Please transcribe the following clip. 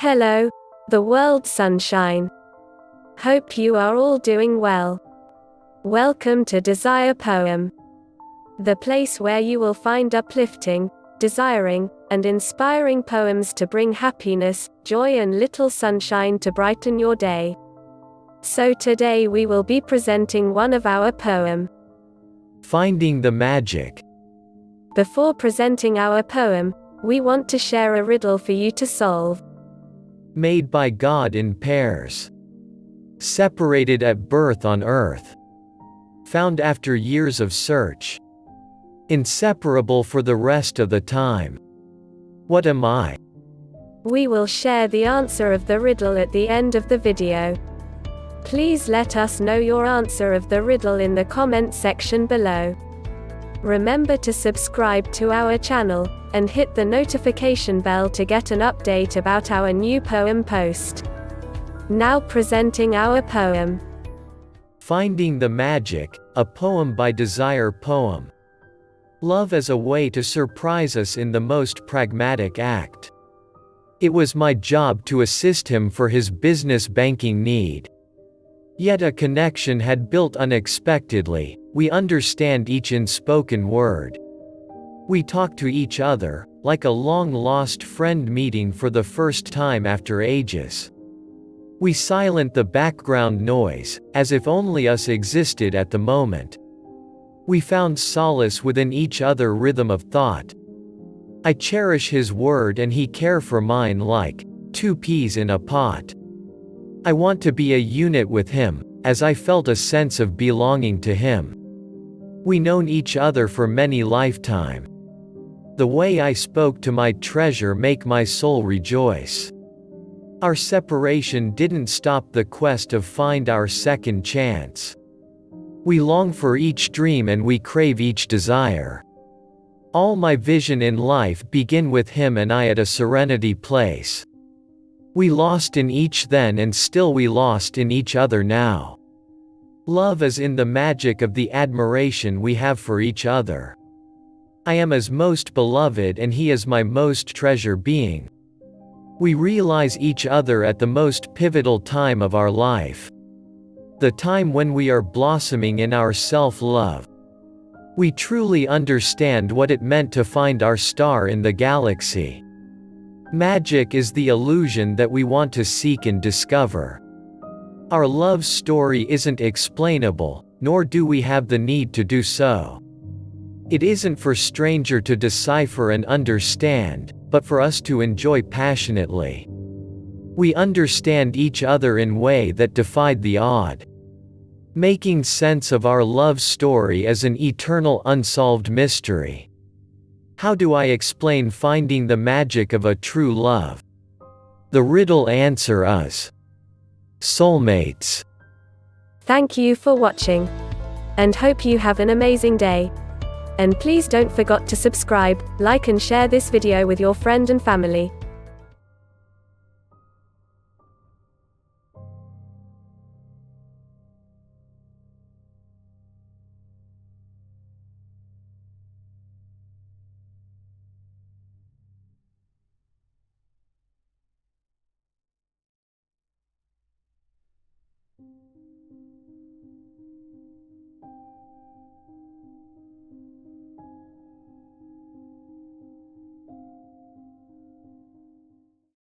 Hello, the world sunshine. Hope you are all doing well. Welcome to Desire Poem, the place where you will find uplifting, desiring, and inspiring poems to bring happiness, joy, and little sunshine to brighten your day. So today we will be presenting one of our poem. Finding the Magic. Before presenting our poem, we want to share a riddle for you to solve. Made by God in pairs. Separated at birth on earth. Found after years of search. Inseparable for the rest of the time. What am I? We will share the answer of the riddle at the end of the video. Please let us know your answer of the riddle in the comment section below. Remember to subscribe to our channel, and hit the notification bell to get an update about our new poem post. Now presenting our poem. Finding the Magic, a poem by Desire Poem. Love as a way to surprise us in the most pragmatic act. It was my job to assist him for his business banking need. Yet a connection had built unexpectedly, we understand each in spoken word. We talk to each other, like a long lost friend meeting for the first time after ages. We silent the background noise, as if only us existed at the moment. We found solace within each other rhythm of thought. I cherish his word and he care for mine like two peas in a pot. I want to be a unit with him, as I felt a sense of belonging to him. We known each other for many lifetime. The way I spoke to my treasure make my soul rejoice. Our separation didn't stop the quest of find our second chance. We long for each dream and we crave each desire. All my vision in life begin with him and I at a serenity place. We lost in each then and still we lost in each other now. Love is in the magic of the admiration we have for each other. I am his most beloved and he is my most treasure being. We realize each other at the most pivotal time of our life. The time when we are blossoming in our self-love. We truly understand what it meant to find our star in the galaxy. Magic is the illusion that we want to seek and discover. Our love story isn't explainable, nor do we have the need to do so. It isn't for stranger to decipher and understand, but for us to enjoy passionately. We understand each other in way that defied the odd. Making sense of our love story as an eternal unsolved mystery. How do I explain finding the magic of a true love? The riddle answer is soulmates. Thank you for watching. And hope you have an amazing day. And please don't forget to subscribe, like and share this video with your friend and family.